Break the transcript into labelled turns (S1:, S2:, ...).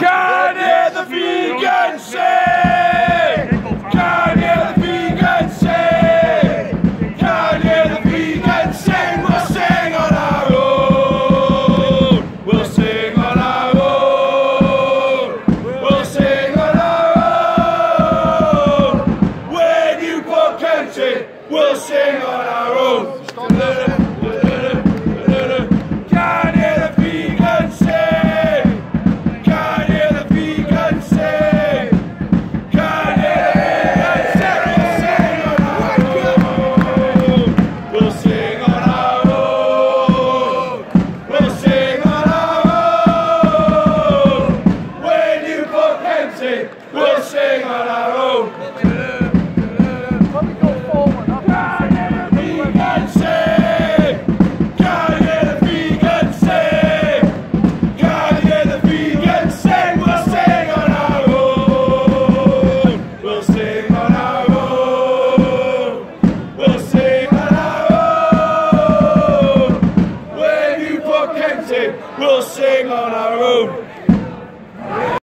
S1: Go! sing on our own.